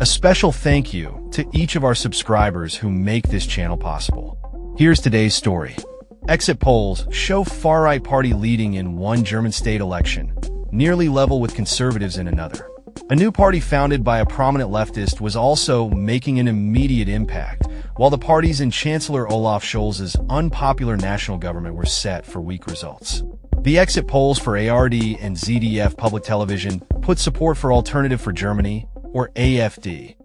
A special thank you to each of our subscribers who make this channel possible. Here's today's story. Exit polls show far-right party leading in one German state election, nearly level with conservatives in another. A new party founded by a prominent leftist was also making an immediate impact, while the parties in Chancellor Olaf Scholz's unpopular national government were set for weak results. The exit polls for ARD and ZDF public television put support for Alternative for Germany, or AFD,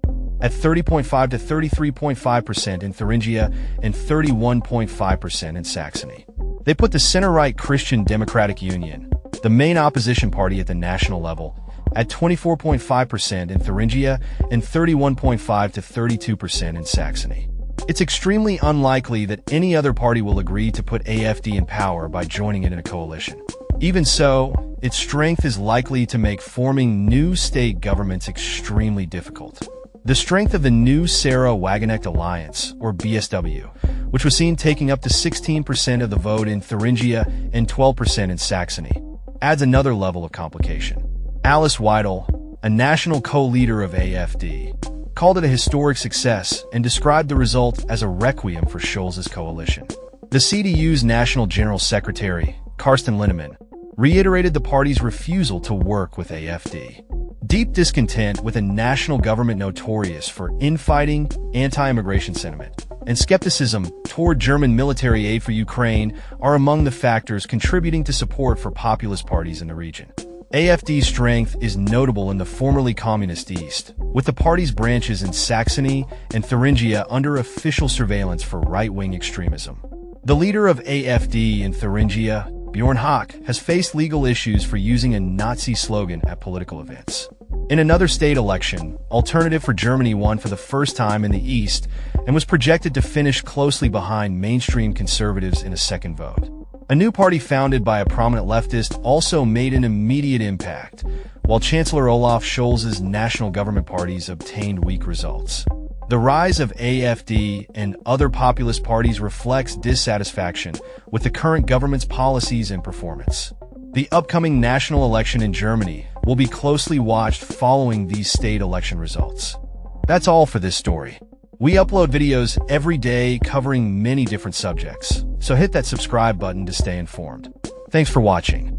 at 30.5 to 33.5% in Thuringia and 31.5% in Saxony. They put the center-right Christian Democratic Union, the main opposition party at the national level, at 24.5% in Thuringia and 31.5 to 32% in Saxony. It's extremely unlikely that any other party will agree to put AFD in power by joining it in a coalition. Even so, its strength is likely to make forming new state governments extremely difficult. The strength of the new Sahra Wagenknecht Alliance, or BSW, which was seen taking up to 16% of the vote in Thuringia and 12% in Saxony, adds another level of complication. Alice Weidel, a national co-leader of AFD, called it a historic success and described the result as a requiem for Scholz's coalition. The CDU's National General Secretary, Karsten Linnemann, reiterated the party's refusal to work with AFD. Deep discontent with a national government notorious for infighting, anti-immigration sentiment, and skepticism toward German military aid for Ukraine are among the factors contributing to support for populist parties in the region. AFD's strength is notable in the formerly communist East, with the party's branches in Saxony and Thuringia under official surveillance for right-wing extremism. The leader of AFD in Thuringia, Bjorn Höcke, has faced legal issues for using a Nazi slogan at political events. In another state election, Alternative for Germany won for the first time in the East and was projected to finish closely behind mainstream conservatives in a second vote. A new party founded by a prominent leftist also made an immediate impact, while Chancellor Olaf Scholz's national government parties obtained weak results. The rise of AFD and other populist parties reflects dissatisfaction with the current government's policies and performance. The upcoming national election in Germany will be closely watched following these state election results. That's all for this story. We upload videos every day covering many different subjects, so hit that subscribe button to stay informed. Thanks for watching.